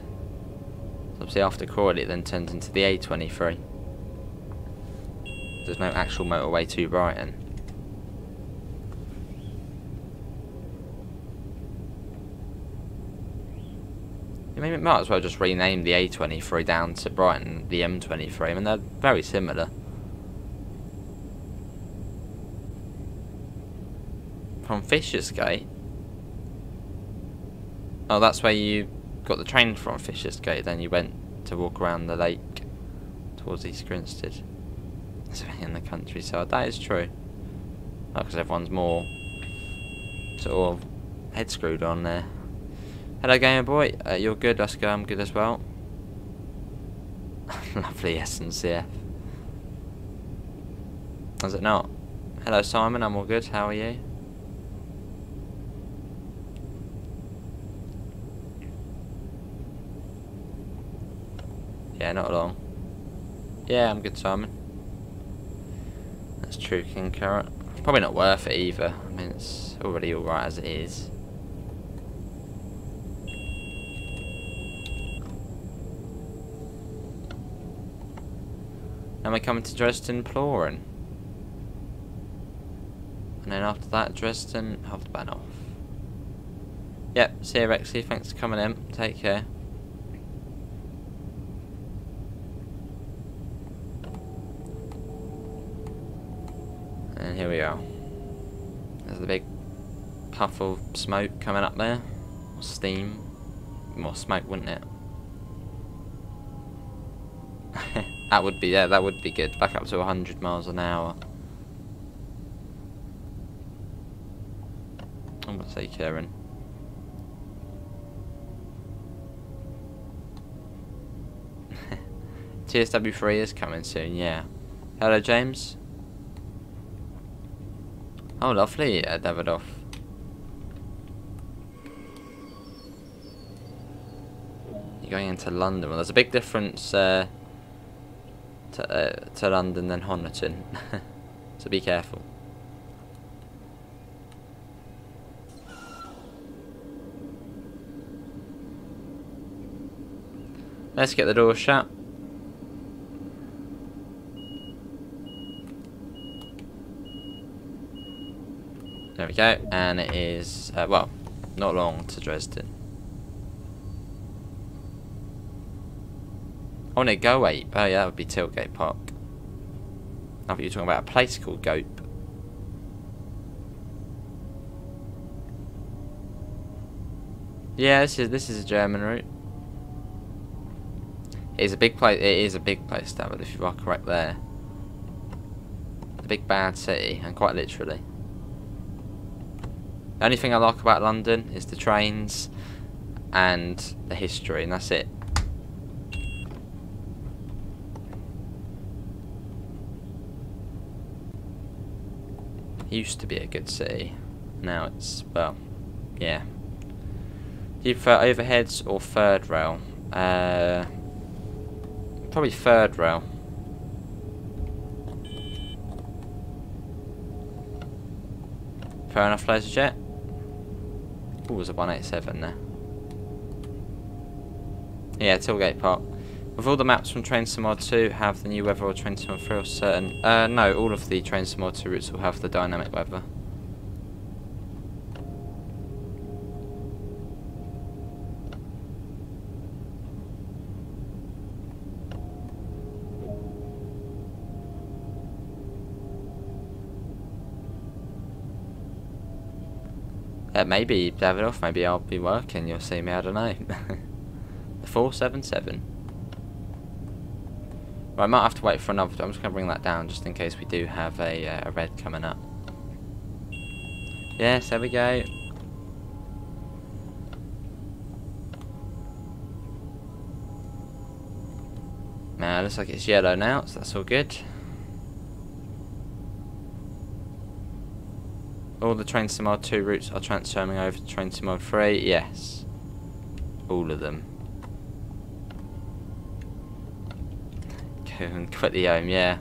Obviously after Crawley it then turns into the A23. There's no actual motorway to Brighton. Mean, it might as well just rename the A23 down to Brighton the M23. I mean, they're very similar. From Fishersgate? Oh, that's where you got the train from Fishersgate, then you went to walk around the lake towards East Grinstead. So (laughs) in the countryside, that is true. Because everyone's more sort of head screwed on there. Hello Gamer Boy, uh, you're good, go, I'm good as well. (laughs) Lovely SNCF. Is it not? Hello Simon, I'm all good, how are you? Yeah, not long. Yeah, I'm good Simon. That's true, King Carrot. Probably not worth it either. I mean, it's already alright as it is. Then we're coming to Dresden Ploren. And then after that, Dresden Hauptbahnhof. Yep, see you Rexy, thanks for coming in. Take care. And here we are. There's the big puff of smoke coming up there. Or steam. More smoke, wouldn't it? That would be, yeah, that would be good. Back up to 100 miles an hour. I'm gonna say Karen. TSW3 is coming soon, yeah. Hello, James. Oh, lovely, uh, Davidoff. You're going into London. Well, there's a big difference uh, to, uh, to London then Honiton. (laughs) so be careful. Let's get the door shut. There we go, and it is, uh, well, not long to Dresden. Oh no, Go Ape. Oh yeah, that would be Tilgate Park. I thought you were talking about a place called Gope. Yeah, this is this is a German route. It is a big place. It is a big place, David. If you are correct there, the big bad city, and quite literally. The only thing I like about London is the trains and the history, and that's it. Used to be a good city. Now it's, well, yeah. Do you prefer overheads or third rail? Uh, probably third rail. Fair enough, laser jet. Oh, there's a 187 there. Yeah, Tilgate Park. With all the maps from Train Sim World 2 have the new weather or Train Sim World 3 or certain... Uh, no, all of the Train Sim World 2 routes will have the dynamic weather. Uh, maybe Davidoff, maybe I'll be working, you'll see me, I don't know. (laughs) the 477. I might have to wait for another, I'm just going to bring that down just in case we do have a, uh, a red coming up. Yes, there we go. Now, looks like it's yellow now, so that's all good. All the Train Sim World 2 routes are transferring over to Train Sim World 3? Yes. All of them. Go and (laughs) quit the home, yeah.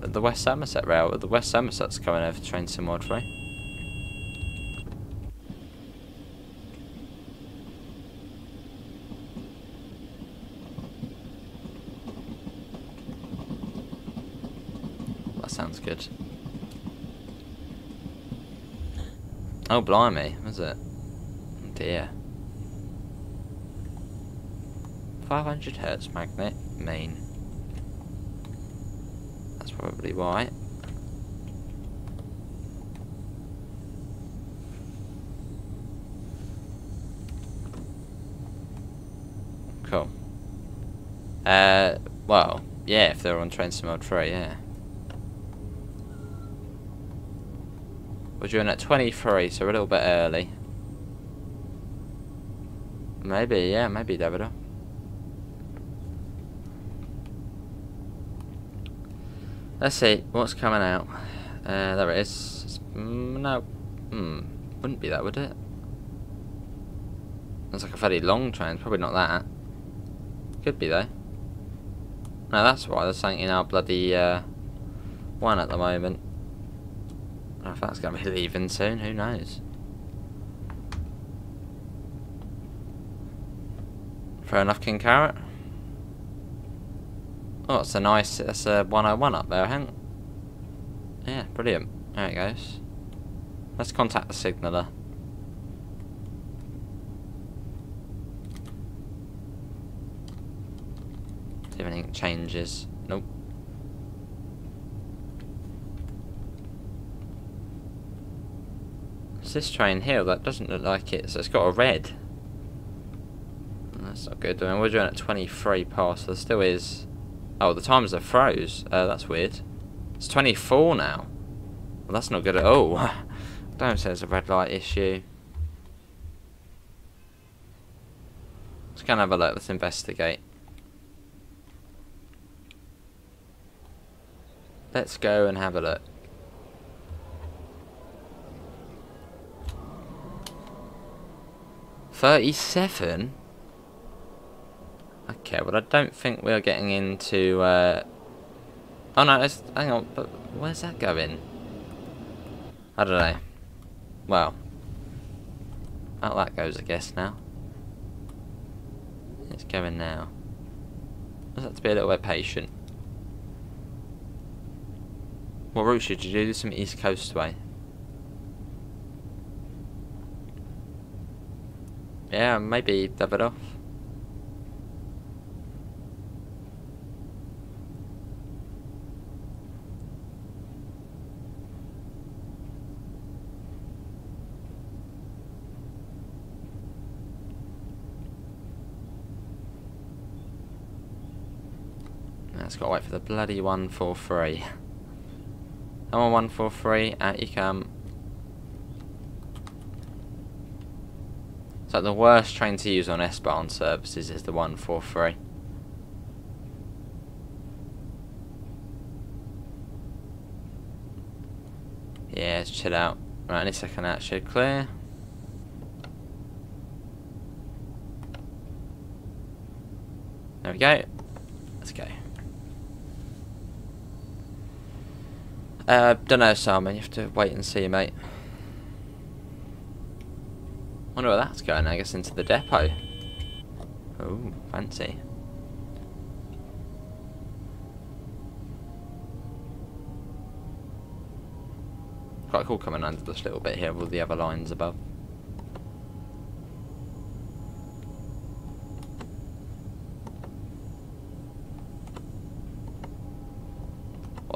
The West Somerset rail, the West Somerset's coming over to Train Sim World 3. That sounds good. Oh, blimey, was it? Dear. 500 hertz magnet, mean. That's probably why. Cool. Uh, well, yeah, if they're on train sim world 3, yeah. We're doing at 23, so we're a little bit early. Maybe, yeah, maybe Davido. Let's see, what's coming out? Uh, there it is. Mm, no, hmm, wouldn't be that, would it? That's like a fairly long train, probably not that. Could be though. No, that's why there's something in our bloody uh, one at the moment. If that's going to be leaving soon, who knows? Fair enough, King Carrot. Oh, it's a nice, that's a 101 up there, I. Yeah, brilliant. There it goes. Let's contact the signaller. See if anything changes. Nope. It's this train here that doesn't look like it, so it's got a red. That's not good. I mean, we're doing at 23 past, so there still is Oh, the times are froze. Uh, that's weird. It's 24 now. Well, that's not good at all. (laughs) Don't say it's a red light issue. Let's go and have a look. Let's investigate. Let's go and have a look. Thirty-seven. Okay, well I don't think we're getting into, uh... Oh no, hang on, but where's that going? I don't know. Well. Out that goes, I guess, now. It's going now. I just have to be a little bit patient. What route should you do? Some East Coastway. Yeah, maybe Davidoff. Let's got to wait for the bloody 143. Come on, 143, out you come. So the worst train to use on S-Bahn services is the 143. Yeah, let's chill out. Right, any second that should clear. There we go. Let's go. Uh, don't know, Simon. You have to wait and see, mate. Wonder where that's going. I guess into the depot. Oh, fancy. Quite cool coming under this little bit here with the other lines above.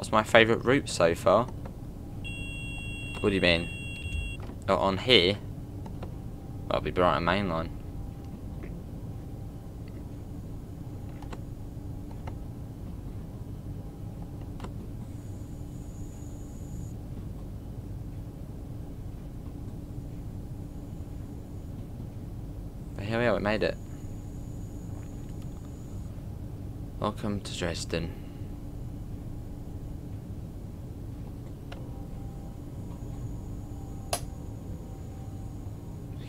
What's my favourite route so far? What do you mean? Oh, on here? That'll be Brighton Main Line. But here we are, we made it. Welcome to Dresden.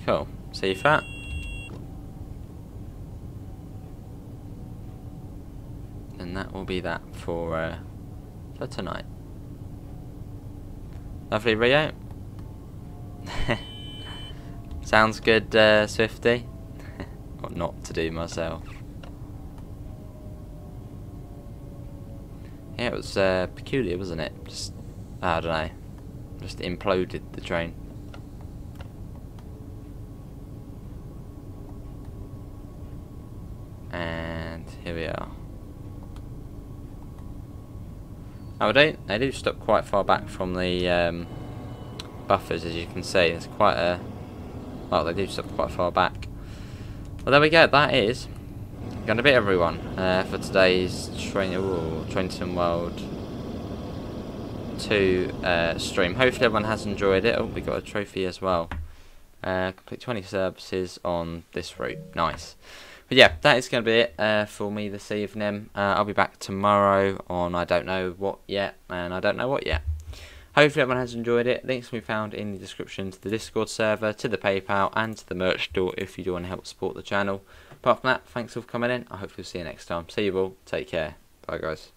Cool. Save that. And that will be that for uh, for tonight. Lovely Rio. (laughs) Sounds good, uh, Swifty. (laughs) or not to do myself. Yeah, it was uh, peculiar, wasn't it? Just, I don't know. Just imploded the train. here we are. Oh, they, they do stop quite far back from the um, buffers, as you can see. It's quite a... Well, they do stop quite far back. Well, there we go. That is going to be everyone uh, for today's train, ooh, Train World 2 uh, stream. Hopefully everyone has enjoyed it. Oh, we got a trophy as well. Uh, complete 20 services on this route. Nice. But yeah, that is going to be it uh, for me this evening. Uh, I'll be back tomorrow on I don't know what yet, and I don't know what yet. Hopefully everyone has enjoyed it. Links will be found in the description to the Discord server, to the PayPal, and to the merch store if you do want to help support the channel. Apart from that, thanks for coming in. I hope we'll see you next time. See you all. Take care. Bye guys.